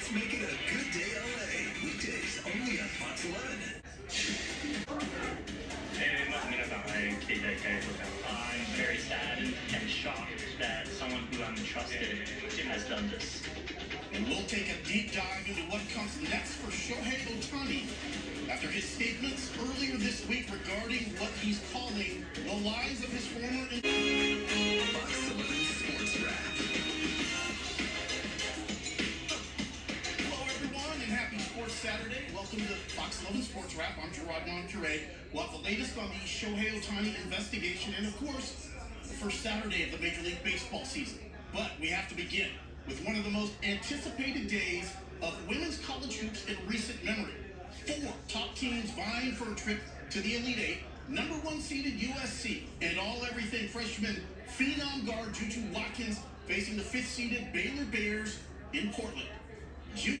Let's make it a good day LA. Weekdays only on Fox 11. I'm very sad and shocked that someone who I'm entrusted has done this. And we'll take a deep dive into what comes next for Shohei Ohtani after his statements earlier this week regarding what he's calling the lies of his former... Saturday. Welcome to Fox 11 Sports Wrap. I'm Geraud Moncuré. We'll have the latest on the Shohei Ohtani investigation and, of course, the first Saturday of the Major League Baseball season. But we have to begin with one of the most anticipated days of women's college hoops in recent memory. Four top teams vying for a trip to the Elite Eight, number one seeded USC, and all everything freshman phenom guard Juju Watkins facing the fifth seeded Baylor Bears in Portland.